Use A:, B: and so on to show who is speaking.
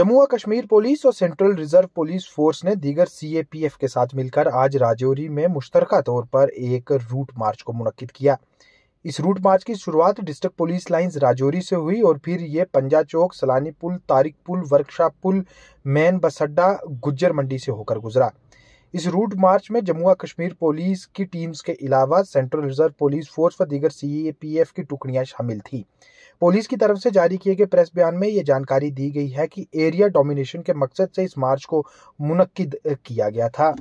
A: जम्मू व कश्मीर पुलिस और central reserve police force ने दीगर सीएपीएफ के साथ मिलकर आज राजौरी में मुश्तरका तौर पर एक रूट मार्च को मुनद किया। इस रूट मार्च की शुरुआत डिस्ट्रिक्ट पुलिस लाइंस राजौरी से हुई और फिर ये पंजा चौक, सलानी पुल, तारिक पुल, वर्कशॉप पुल, मैन बस अड्डा गुज्जर मंडी से होकर गुजरा। इस रूट मार्च में जम्मू और कश्मीर पुलिस की टीम्स के अलावा सेंट्रल रिज़र्व पुलिस फोर्स व दीगर सीएपीएफ की टुकड़ियाँ शामिल थी। पुलिस की तरफ़ से जारी किए गए प्रेस बयान में ये जानकारी दी गई है कि एरिया डोमिनेशन के मकसद से इस मार्च को मुनद किया गया था।